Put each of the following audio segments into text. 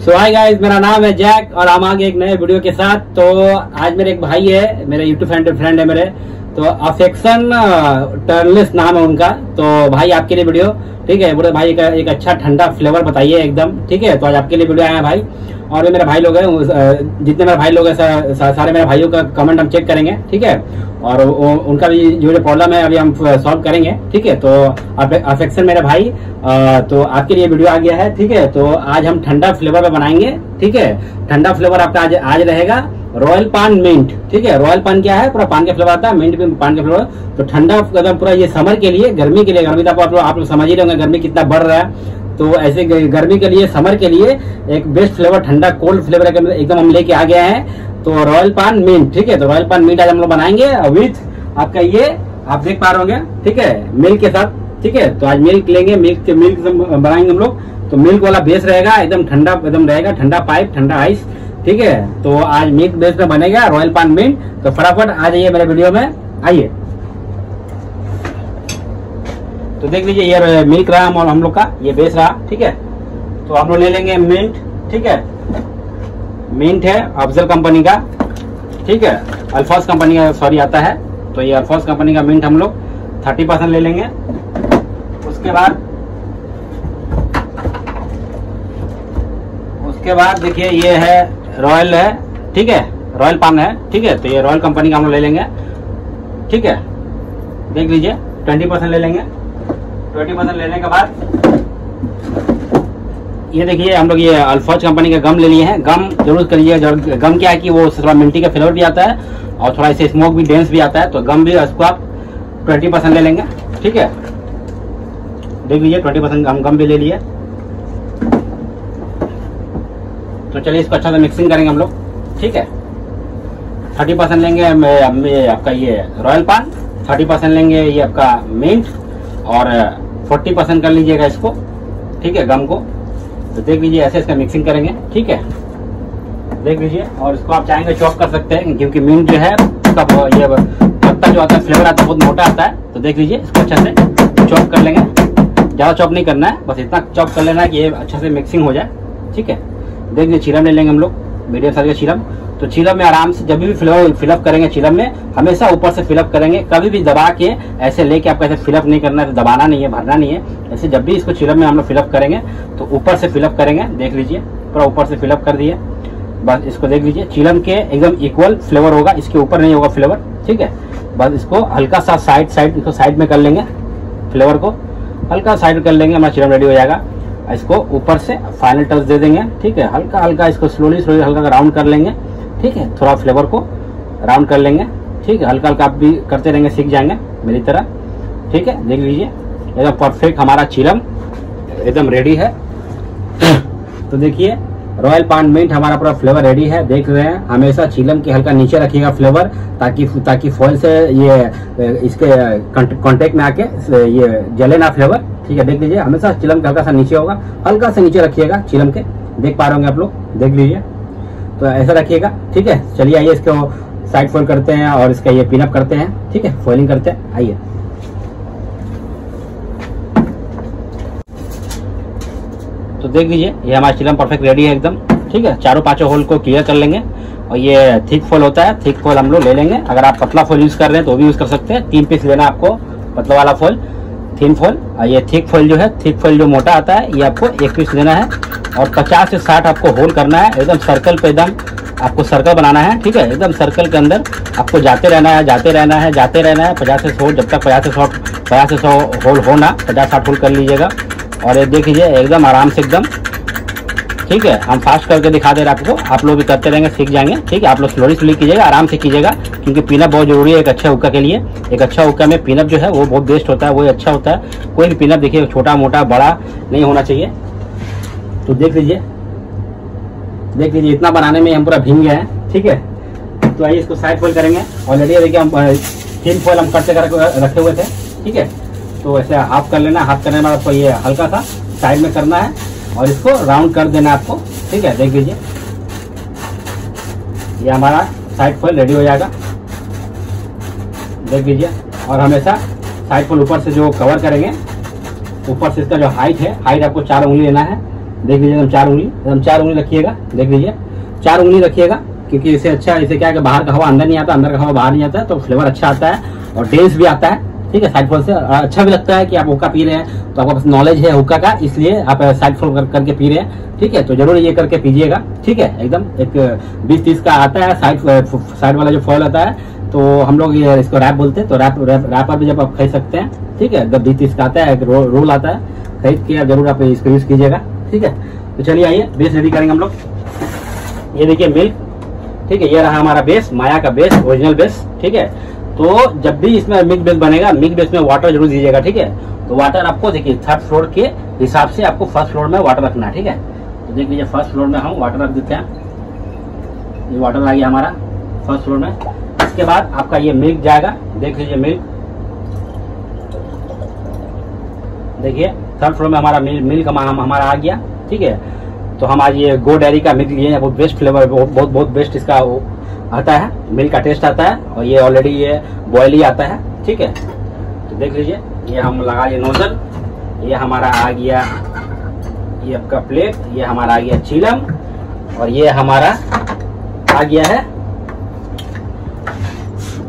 सो hi guys मेरा नाम है जैक और हम आगे एक नए वीडियो के साथ। तो आज मेरे एक भाई है, मेरे यूट्यूब फ्रेंड फ्रेंड है मेरे। तो अफेक्शन टर्नलिस्ट नाम है उनका। तो भाई, आपके लिए वीडियो ठीक है? बोले, भाई का एक अच्छा ठंडा फ्लेवर बताइए एकदम, ठीक है? तो आज आपके लिए वीडियो आया है भाई। और भी मेरे भाई लोग हैं जितने मेरे भाई लोग हैं सा, सारे मेरे भाइयों का कमेंट हम चेक करेंगे ठीक है? और वो, उनका भी जो जो प्रॉब्लम है अभी हम सॉल्व करेंगे ठीक है? तो अफेक्शन मेरे भाई अ, तो आपके लिए वीडियो आ गया है ठीक है? तो आज हम ठंडा फ्लेवर में बनाएँगे ठीक है? ठंडा फ्लेवर आपका आज आज रहेगा रॉयल पान मिंट ठीक है? रॉयल पान क्या है? पूरा पान का फ्लेवर आता है मिंट भी पान का फ्लेवर तो ठंडा एकदम पूरा ये समर के लिए गर्मी के लिए गर्मी तो आप लोग आप लोग समझ ही रहे होंगे गर्मी कितना बढ़ रहा है। तो ऐसे गर्मी के लिए, समर के लिए एक बेस्ट फ्लेवर ठंडा कोल्ड फ्लेवर एकदम हम लेके आ गया है। तो रॉयल पान मीट ठीक है? तो रॉयल पान मिंट आज हम लोग बनाएँगे विथ आपका ये, आप देख पा रहे होंगे, ठीक है? मिल्क के साथ, ठीक है? तो आज मिल्क लेंगे मिल्क के मिल्क बनाएँगे हम लोग। तो मिल्क वाला बेस रहेगा, एकदम ठंडा, एकदम रहेगा, ठंडा पाइप ठंडा आइस ठीक है? तो आज मिल्क बेस में बनेगा रॉयल पान मिंट तो फटाफट आ जाइए मेरे वीडियो में, आइए। तो देख लीजिए, ये मिल्क रहा हम हम लोग का, ये बेस रहा, ठीक है? तो हम लोग ले लेंगे मिंट ठीक है? मिंट है अफजल कंपनी का, ठीक है? अल्फाज कंपनी का सॉरी आता है। तो ये अल्फाज कंपनी का मिंट हम लोग थर्टी परसेंट ले लेंगे। उसके बाद उसके बाद देखिए, ये है रॉयल है, ठीक है? रॉयल पान है, ठीक है? तो ये रॉयल कंपनी का हम लोग ले लेंगे, ठीक है? देख लीजिए ट्वेंटी परसेंट ले लेंगे। ट्वेंटी परसेंट लेने के बाद। ये देखिए, हम लोग ये अल्फाज कंपनी का गम ले लिए हैं। गम ज़रूर करिए गम क्या है कि वो थोड़ा मिल्टी का फ्लेवर भी आता है और थोड़ा इसे स्मोक भी डेंस भी आता है तो गम भी इसको आप ट्वेंटी परसेंट ले लेंगे। ठीक है? देख लीजिए ट्वेंटी परसेंट हम गम भी ले लिए। तो चलिए, इसको अच्छा से मिक्सिंग करेंगे हम लोग। ठीक है? थर्टी परसेंट लेंगे आपका ये रॉयल पान थर्टी परसेंट लेंगे ये आपका मिंट और फोर्टी परसेंट कर लीजिएगा इसको, ठीक है गम को। तो देख लीजिए, ऐसे इसका मिक्सिंग करेंगे, ठीक है? देख लीजिए, और इसको आप चाहेंगे चॉप कर सकते हैं, क्योंकि मिंट जो है उसका ये पत्ता जो आता है फ्लेवर आता है, बहुत मोटा आता है। तो देख लीजिए, इसको अच्छा से चॉप कर लेंगे। ज़्यादा चॉप नहीं करना है, बस इतना चॉप कर लेना है कि ये अच्छा से मिक्सिंग हो जाए, ठीक है? देख लीजिए चिलम ले लेंगे हम लोग मीडियम साइज़ का चिलम तो चिलम में आराम से जब भी फिलअप करेंगे चिलम में, हमेशा ऊपर से फिलअप करेंगे। कभी भी दबा के ऐसे लेके आपको ऐसे फिलअप नहीं करना है दबाना नहीं है, भरना नहीं है। ऐसे जब भी इसको चिलम में हम लोग फिलअप करेंगे तो ऊपर से फिलअप करेंगे। देख लीजिए, पूरा ऊपर से फिलअप कर दिए बस इसको देख लीजिए, चिलम के एकदम इक्वल फ्लेवर होगा। इसके ऊपर नहीं होगा फ्लेवर ठीक है? बस इसको हल्का सा साइड साइड इसको साइड में कर लेंगे फ्लेवर को। हल्का साइड कर लेंगे, हमारा चिलम रेडी हो जाएगा। इसको ऊपर से फाइनल टच दे देंगे, ठीक है? हल्का हल्का इसको स्लोली स्लोली हल्का राउंड कर लेंगे। ठीक है? थोड़ा फ्लेवर को राउंड कर लेंगे। ठीक है? हल्का हल्का आप भी करते रहेंगे, सीख जाएँगे मेरी तरह। ठीक है? देख लीजिए। एकदम परफेक्ट हमारा चिलम एकदम रेडी है। तो देखिए रॉयल पान मिंट हमारा पूरा फ्लेवर रेडी है। देख रहे हैं, हमेशा चिलम के हल्का नीचे रखिएगा फ्लेवर ताकि ताकि फॉल से ये इसके कांटेक्ट में आके ये जले ना फ्लेवर ठीक है? देख लीजिए, हमेशा चिलम के हल्का सा नीचे होगा। हल्का सा नीचे रखिएगा चिलम के। देख पा रहे होंगे आप लोग? देख लीजिए। तो ऐसा रखिएगा, ठीक है? चलिए आइए, इसको साइड फोल्ड करते हैं और इसका ये पिनअप करते हैं, ठीक है? फोल्डिंग करते हैं, आइए। तो देख लीजिए, ये हमारा चिलम परफेक्ट रेडी है एकदम, ठीक है? चारों पाँचों होल को क्लियर कर लेंगे और ये थिक फॉल होता है थिक फॉल हम लोग ले लेंगे। अगर आप पतला फॉल यूज़ कर रहे हैं तो भी यूज़ कर सकते हैं। तीन पीस लेना आपको, पतला वाला फॉल थिन फॉल, और ये थिक फॉल जो है, थिक फॉल जो मोटा आता है, ये आपको एक पीस लेना है, और 50 से 60 आपको होल करना है, एकदम सर्कल पे एकदम आपको सर्कल बनाना है, ठीक है, एकदम सर्कल के अंदर आपको जाते रहना है, जाते रहना है, जाते रहना है, पचास से सौ, जब तक पचास से सौ, पचास से सौ होल होना पचास साठ होल कर लीजिएगा, और ये देख लीजिए, एकदम आराम से एकदम, ठीक है, हम फास्ट करके दिखा दे रहे आपको, आप लोग भी करते रहेंगे, सीख जाएँगे, ठीक है, आप लोग स्लोली स्लोली कीजिएगा, आराम से कीजिएगा क्योंकि पीनअप बहुत ज़रूरी है एक अच्छा हुक्का के लिए। एक अच्छा हुक्का में पीनअप जो है, वो बहुत बेस्ट होता है, वो अच्छा होता है। कोई भी पीनअप देखिए, छोटा, मोटा, बड़ा नहीं होना चाहिए। तो देख लीजिए। देख लीजिए, इतना बनाने में हम पूरा भींग गए हैं, ठीक है? तो आइए इसको साइड फोल्ड करेंगे। ऑलरेडी देखिए, हम तीन फोल हम कट कर रखे हुए थे, ठीक है? तो ऐसे हाफ़ कर लेना हाफ़ करने बाद आपको ये हल्का सा साइड में करना है। और इसको राउंड कर देना आपको, ठीक है? देख लीजिए। ये हमारा साइड फोल रेडी हो जाएगा। देख लीजिए। और हमेशा साइड फोल ऊपर से जो कवर करेंगे ऊपर से इसका जो हाइट है हाइट आपको चार उंगली लेना है। देख लीजिए एकदम चार उंगली एकदम चार उंगली रखिएगा देख लीजिए। चार उंगली रखिएगा क्योंकि इससे अच्छा इसे क्या है कि बाहर का हवा अंदर नहीं आता अंदर का हवा बाहर नहीं आता तो फ्लेवर अच्छा आता है और डेंस भी आता है। ठीक है साइड फोल से अच्छा भी लगता है कि आप हुक्का पी रहे हैं तो आपको पास नॉलेज है हुक्का का इसलिए आप साइड फोल कर, करके पी रहे हैं। ठीक है तो ज़रूर ये करके पीजिएगा। ठीक है एकदम एक बीस तीस का आता है साइड साइड वाला जो फॉल आता है तो हम लोग ये इसको रैप बोलते हैं। तो रैप रैप रैपर भी जब आप खरीद सकते हैं ठीक है? जब बीस आता है रो, रोल आता है खरीद के ज़रूर आप इसको यूज़ कीजिएगा ठीक है? तो चलिए आइए बेस रेडी करेंगे हम लोग। ये देखिए मिल्क ठीक है? ये रहा हमारा बेस माया का बेस ओरिजिनल बेस ठीक है? तो जब भी इसमें मिल्क बेस बनेगा मिल्क बेस में वाटर ज़रूर दीजिएगा ठीक है? तो वाटर आपको देखिए थर्ड फ्लोर के हिसाब से आपको फ़र्स्ट फ्लोर में वाटर रखना है ठीक है? तो देख लीजिए फ़र्स्ट फ्लोर में हम वाटर रख देते हैं। ये वाटर आ गया हमारा फ़र्स्ट फ्लोर में। इसके बाद आपका ये मिल्क जाएगा। देख लीजिए मिल्क देखिए थर्ड फ्लोर में हमारा मिल्क मिल्क हमारा आ गया, ठीक है? तो हम आज ये गो डेयरी का मिल्क लिए हैं। बहुत बेस्ट फ्लेवर बहुत बहुत बेस्ट इसका आता है। मिल्क का टेस्ट आता है और ये ऑलरेडी ये बॉयल ही आता है, ठीक है? तो देख लीजिए, ये हम लगा लिए नोजल ये हमारा आ गया, ये आपका प्लेट ये हमारा आ गया चीलम। और ये हमारा आ गया है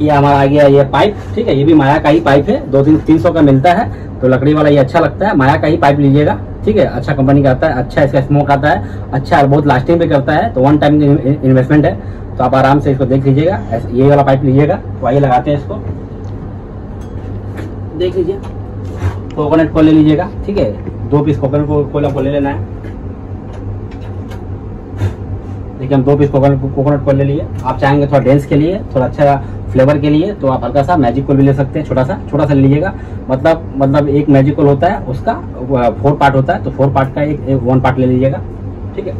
ये हमारा आ गया ये पाइप, ठीक है? ये भी माया का ही पाइप है। दो तीन तीन सौ का मिलता है तो लकड़ी वाला ये अच्छा लगता है। माया का ही पाइप लीजिएगा, ठीक है? अच्छा कंपनी का आता है अच्छा इसका स्मोक आता है अच्छा और बहुत लास्टिंग भी करता है। तो वन टाइम इन्वेस्टमेंट है। तो आप आराम से इसको देख लीजिएगा। ये वाला पाइप लीजिएगा। तो आइए लगाते हैं इसको। देख लीजिए। कोकोनट को ले लीजिएगा, ठीक है? दो पीस कोकोनट कोयला को ले लेना है। देखिए, हम दो पीस कोकोनट कोकोनट को ले लिए। आप चाहेंगे थोड़ा डेंस के लिए, थोड़ा अच्छा फ्लेवर के लिए तो आप हल्का सा मैजिक कोल भी ले सकते हैं छोटा सा छोटा सा ले लीजिएगा। मतलब मतलब एक मैजिक कोल होता है उसका फोर पार्ट होता है तो फोर पार्ट का एक, एक वन पार्ट ले लीजिएगा। ठीक है?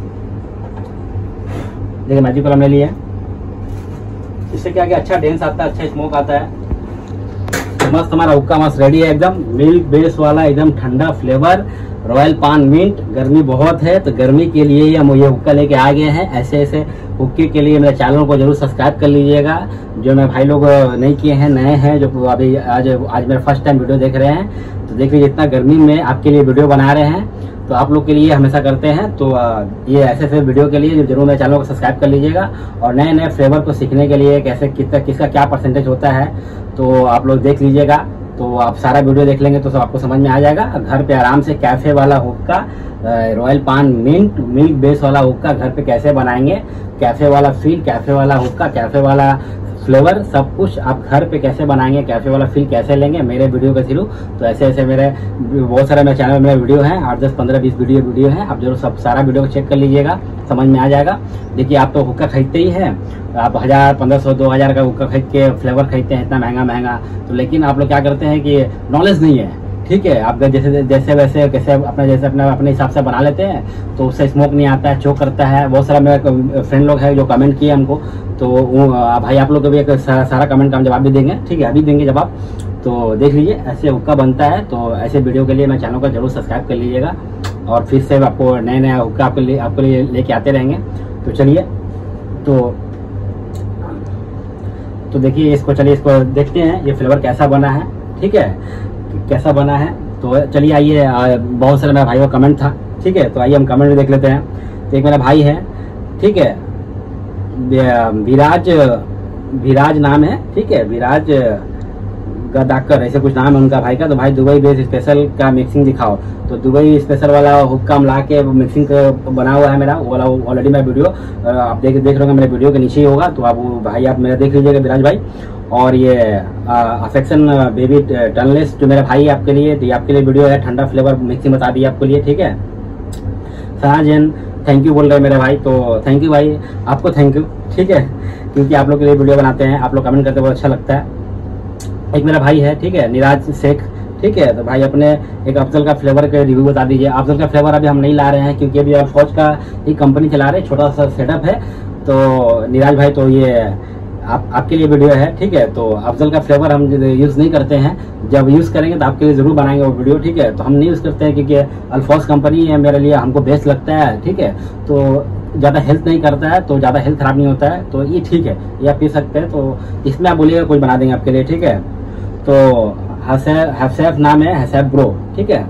देखिए मैजिक कोल हम ले लिए इससे क्या क्या अच्छा डेंस आता है अच्छा स्मोक आता है। मस्त हमारा हुक्का मस्त रेडी है एकदम मिल्क बेस वाला एकदम ठंडा फ्लेवर रॉयल पान मिंट, गर्मी बहुत है तो गर्मी के लिए ही हम ये हुक्का लेके आ गए हैं। ऐसे ऐसे हुक्के के लिए मेरे चैनल को ज़रूर सब्सक्राइब कर लीजिएगा। जो मैं भाई लोग नहीं किए हैं, नए हैं, जो अभी आज आज मेरा फ़र्स्ट टाइम वीडियो देख रहे हैं तो देख लीजिए इतना गर्मी में आपके लिए वीडियो बना रहे हैं। तो आप लोग के लिए हमेशा करते हैं तो ये ऐसे ऐसे वीडियो के लिए ज़रूर मेरे चैनल को सब्सक्राइब कर लीजिएगा। और नए नए फ्लेवर को सीखने के लिए कैसे, कितना, किसका क्या परसेंटेज होता है तो आप लोग देख लीजिएगा। तो आप सारा वीडियो देख लेंगे तो सब आपको समझ में आ जाएगा। घर पे आराम से कैफ़े वाला हुक्का royal paan mint milk base वाला हुक्का घर पे कैसे बनाएँगे? कैफ़े वाला फील कैफ़े वाला हुक्का कैफ़े वाला फ्लेवर, सब कुछ आप घर पे कैसे बनाएँगे, कैफ़े वाला फील कैसे लेंगे, मेरे वीडियो के थ्रू तो ऐसे ऐसे मेरे, बहुत सारे मेरे चैनल में मेरे वीडियो हैं, आठ दस पंद्रह बीस वीडियो वीडियो है। आप ज़रूर सब सारा वीडियो चेक कर लीजिएगा, समझ में आ जाएगा। देखिए, आप तो हुक्का खरीदते ही हैं। आप हज़ार, पंद्रह सौ, दो हज़ार का हुक्का खरीद के फ्लेवर खरीदते हैं, इतना महँगा महँगा। तो लेकिन आप लोग क्या करते हैं कि नॉलेज नहीं है। ठीक है, आप जैसे जैसे, वैसे, कैसे अपना, जैसे अपना, अपने हिसाब से बना लेते हैं तो उससे स्मोक नहीं आता है चोक करता है। बहुत सारा मेरे फ्रेंड लोग हैं जो कमेंट किए हमको। तो भाई आप लोग को भी एक सारा, सारा कमेंट का जवाब भी देंगे। ठीक है अभी देंगे जवाब। तो देख लीजिए ऐसे हुक्का बनता है तो ऐसे वीडियो के लिए मैं चैनल को ज़रूर सब्सक्राइब कर लीजिएगा। और फिर से आपको नए नए हुक्का आपके लिए आपके लिए लेके आते रहेंगे। तो चलिए तो तो देखिए इसको चलिए इसको देखते हैं ये फ्लेवर कैसा बना है। ठीक है कैसा बना है। तो चलिए आइए बहुत सारे मेरे भाई का कमेंट था। ठीक है तो आइए हम कमेंट भी देख लेते हैं। तो एक मेरा भाई है। ठीक है विराज विराज नाम है, ठीक है, विराज गदाकर, ऐसे कुछ नाम है उनका भाई का तो भाई दुबई बेस स्पेशल का मिक्सिंग दिखाओ। तो दुबई स्पेशल वाला हुक्का ला के मिक्सिंग बना हुआ है मेरा, वो वाला ऑलरेडी मेरा वीडियो आप देख देख रहे मेरे वीडियो के नीचे ही होगा तो आप भाई, आप मेरा देख लीजिएगा विराज भाई। और ये अफेक्शन बेबी टनलेस जो मेरा भाई आपके लिए तो आपके लिए वीडियो है, ठंडा फ्लेवर मिक्सिंग बता दी आपके लिए, ठीक है। सहाजन थैंक यू बोल रहे हैं मेरे भाई तो थैंक यू भाई, आपको थैंक यू ठीक है? क्योंकि आप लोग के लिए वीडियो बनाते हैं, आप लोग कमेंट करते बहुत अच्छा लगता है। एक मेरा भाई है, ठीक है, निराज शेख, ठीक है? तो भाई अपने एक अफजल का फ्लेवर के रिव्यू बता दीजिए। अफजल का फ्लेवर अभी हम नहीं ला रहे हैं, क्योंकि अभी आप फौज का ही कंपनी चला रहे छोटा सा सेटअप है। तो निराज भाई तो ये आप, आपके लिए वीडियो है, ठीक है? तो अफजल का फ्लेवर हम यूज़ नहीं करते हैं। जब यूज़ करेंगे तो आपके लिए ज़रूर बनाएँगे वो वीडियो ठीक है? तो हम नहीं यूज़ करते हैं क्योंकि अल्फोस कंपनी है मेरे लिए, हमको बेस्ट लगता है, ठीक है? तो ज़्यादा हेल्थ नहीं करता है तो ज़्यादा हेल्थ खराब नहीं होता है तो ये ठीक है, ये आप पी सकते हैं। तो इसमें आप बोलिएगा कुछ बना देंगे आपके लिए, ठीक है? तो हसैफ नाम है, हसैफ ब्रो ठीक है?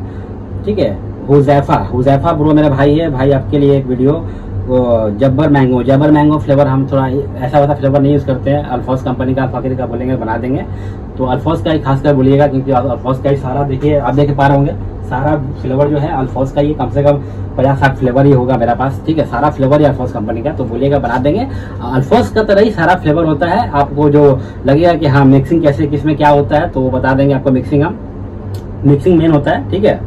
ठीक है? हुजैफा हुजैफा ब्रो मेरा भाई है, भाई आपके लिए एक वीडियो जब्बर मैंगो जब्बर मैंगो फ्लेवर हम थोड़ा ऐसा वैसा फ्लेवर नहीं यूज़ करते हैं। अल्फोस कंपनी का फकीर का बोलेंगे, बना देंगे। तो अल्फोस का ही खासकर बोलिएगा, क्योंकि अल्फोस का ही सारा देखिए, आप देख पा रहे होंगे। सारा फ्लेवर जो है अल्फोस का ही कम से कम पचास साठ फ्लेवर ही होगा मेरा पास, ठीक है? सारा फ्लेवर ही अल्फोस कंपनी का तो बोलिएगा, बना देंगे। अल्फोस का तरह ही सारा फ्लेवर होता है। आपको जो लगेगा कि हाँ मिक्सिंग कैसे किसमें क्या होता है तो वो बता देंगे आपको मिक्सिंग हम। मिक्सिंग मेन होता है, ठीक है?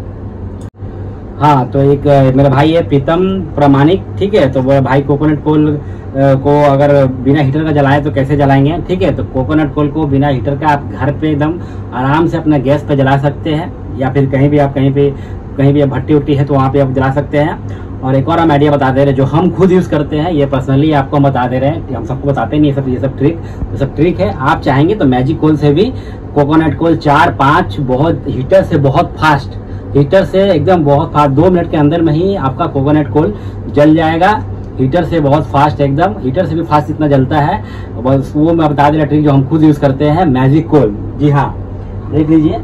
हाँ तो एक मेरा भाई है प्रीतम प्रामाणिक, ठीक है? तो वो भाई कोकोनट कोल को अगर बिना हीटर का जलाए तो कैसे जलाएँगे ठीक है? तो कोकोनट कोल को बिना हीटर का आप घर पे एकदम आराम से अपना गैस पे जला सकते हैं, या फिर कहीं भी आप कहीं पे, कहीं भी भट्टी उट्टी है तो वहाँ पे आप जला सकते हैं। और एक और हम आइडिया बता दे रहे जो हम खुद यूज़ करते हैं, ये पर्सनली आपको हम बता दे रहे हैं कि हम सबको बताते नहीं ये सब ये सब ट्रिक ये सब ट्रिक है। आप चाहेंगे तो मैजिक कोल से भी कोकोनट कोल चार पाँच बहुत हीटर से बहुत फास्ट हीटर से एकदम बहुत फास्ट, दो मिनट के अंदर में ही आपका कोकोनट कोल जल जाएगा। हीटर से बहुत फास्ट एकदम, हीटर से भी फास्ट इतना जलता है। बस वो मैं बता दे ट्रिक जो हम खुद यूज़ करते हैं, मैजिक कोल। जी हाँ देख लीजिए।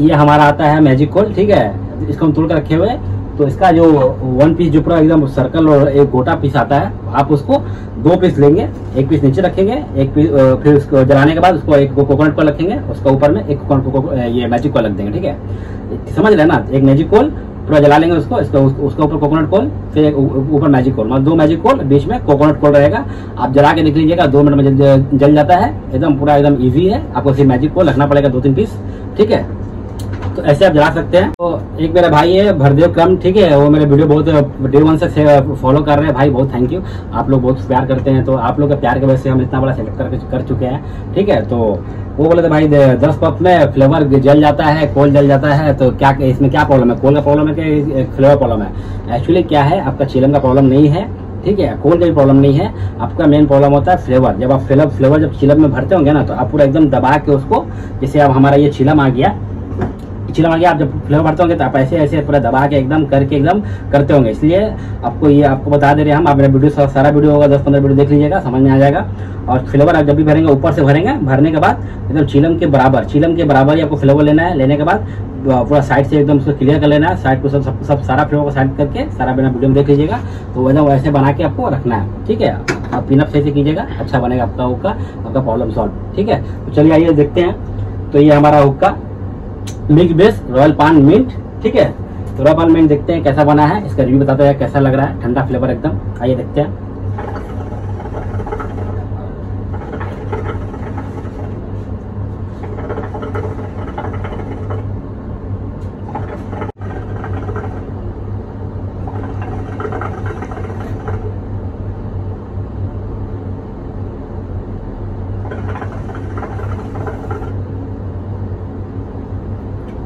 ये हमारा आता है मैजिक कोल, ठीक है? इसको हम तोड़ कर रखे हुए। तो इसका जो वन पीस जो पूरा एकदम सर्कल और एक गोटा पीस आता है, आप उसको दो पीस लेंगे, एक पीस नीचे रखेंगे, एक पीस फिर उसको जलाने के बाद उसको एक कोकोनट को रखेंगे, उसका ऊपर में एक कोकोनट को ये मैजिक कोल रख देंगे, ठीक है? समझ रहे ना? एक मैजिक कोल पूरा जला लेंगे उसको, इसका उस- उसका ऊपर कोकोनट कोल फिर ऊपर मैजिक कोल मतलब दो मैजिक कोल बीच में कोकोनट कोल रहेगा। आप जला के देख लीजिएगा, दो मिनट में जल जाता है, एकदम पूरा एकदम ईजी है, आपको सिर्फ़ मैजिक कोल रखना पड़ेगा दो तीन पीस ठीक है? तो ऐसे आप जला सकते हैं। तो एक मेरा भाई है भरदेव क्रम ठीक है? वो मेरे वीडियो बहुत डे वन से फॉलो कर रहे हैं। भाई बहुत थैंक यू आप लोग बहुत प्यार करते हैं तो आप लोग के प्यार की वजह से हम इतना बड़ा सेलेक्ट कर, कर चुके हैं ठीक है? तो वो बोले थे भाई दस पप में फ्लेवर जल जाता है कोल जल जाता है तो क्या इसमें क्या प्रॉब्लम है? कोल का प्रॉब्लम है कि फ्लेवर प्रॉब्लम है? एक्चुअली क्या है? आपका चिलम का प्रॉब्लम नहीं है ठीक है? कोल का भी प्रॉब्लम नहीं है। आपका मेन प्रॉब्लम होता है फ्लेवर जब आप फ्लेवर फ्लेवर जब चिलम में भरते होंगे ना तो आप पूरा एकदम दबा के उसको जैसे अब हमारा ये चिलम आ गया आ गया आप जब फ्लेवर भरते होंगे तो आप ऐसे ऐसे पूरा दबा के एकदम करके एकदम करते होंगे। इसलिए आपको ये आपको बता दे रहे हैं हम आप मेरा वीडियो सारा वीडियो होगा दस पंद्रह वीडियो देख लीजिएगा समझ में आ जाएगा। और फ्लेवर आप जब भी भरेंगे ऊपर से भरेंगे भरने के बाद एकदम चिलम के बराबर चिलम के बराबर ही आपको फ्लेवर लेना है। लेने के बाद पूरा साइड से एकदम उसको क्लियर कर लेना है। साइड को सब सब, सब सारा फ्लेवर को साइड करके सारा बिना वीडियो में देख लीजिएगा। तो एकदम वैसे बना के आपको रखना है ठीक है? आप पिनअप सही से कीजिएगा अच्छा बनेगा आपका हुक्का आपका प्रॉब्लम सॉल्व ठीक है? तो चलिए आइए देखते हैं। तो ये हमारा hookah. Milk base, royal paan mint, ठीक है? तो रॉयल पान मिंट देखते हैं कैसा बना है, इसका रिव्यू बताते हैं कैसा लग रहा है, ठंडा फ्लेवर एकदम, आइए देखते हैं।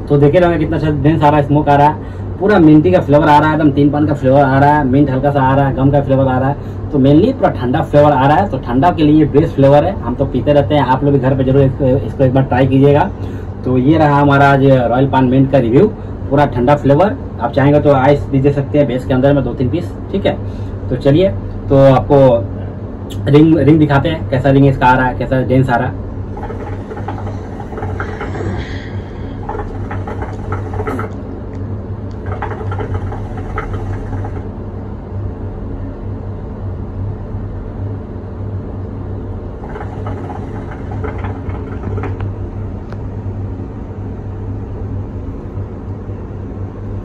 तो देखे रहोगे कितना अच्छा रहा है स्मोक आ रहा है। पूरा मिंटी का फ्लेवर आ रहा है एकदम तीन पान का फ्लेवर आ रहा है मिंट हल्का सा आ रहा है गम का फ्लेवर आ रहा है। तो मेनली पूरा ठंडा फ्लेवर आ रहा है तो ठंडा के लिए बेस्ट फ्लेवर है। हम तो पीते रहते हैं आप लोग भी घर पर ज़रूर इसको, इसको एक बार ट्राई कीजिएगा। तो ये रहा हमारा आज रॉयल पान मिंट का रिव्यू पूरा ठंडा फ्लेवर आप चाहेंगे तो आइस भी दे सकते हैं बेस के अंदर में दो तीन पीस ठीक है? तो चलिए तो आपको रिंग रिंग दिखाते हैं कैसा रिंग इसका आ रहा है कैसा डेंस आ रहा है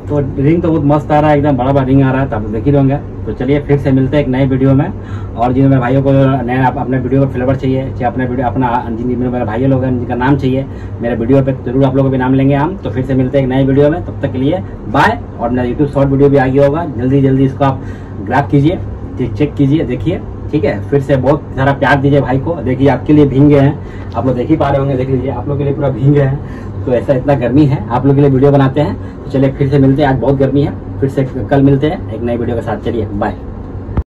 तो रिंग तो बहुत मस्त आ रहा है, एकदम बड़ा बड़ा रिंग आ रहा है तो आप देख ही होंगे तो चलिए फिर से मिलते हैं एक नए वीडियो में। और जिन मेरे भाइयों को, नए आप अपने वीडियो का फ्लेवर चाहिए, चाहे अपने वीडियो अपना, जिन जिन मेरे भाई लोग हैं, जिनका नाम चाहिए, मेरे वीडियो पे ज़रूर आप लोगों भी नाम लेंगे हम। तो फिर से मिलते हैं एक नए वीडियो में। तब तक के लिए बाय और मेरा यूट्यूब शॉर्ट वीडियो भी आ गया होगा। जल्दी जल्दी इसको आप ग्राफ कीजिए चेक कीजिए, देखिए। ठीक है? फिर से बहुत सारा प्यार दीजिए भाई को। देखिए, आपके लिए भींगे हैं। आप लोग देख ही पा रहे होंगे, देख लीजिए। आप लोग के लिए पूरा भींगे हैं। तो ऐसा इतना गर्मी है। आप लोग के लिए वीडियो बनाते हैं। तो चलिए फिर से मिलते हैं। आज बहुत गर्मी है। फिर से कल मिलते हैं। एक नई वीडियो के साथ। चलिए बाय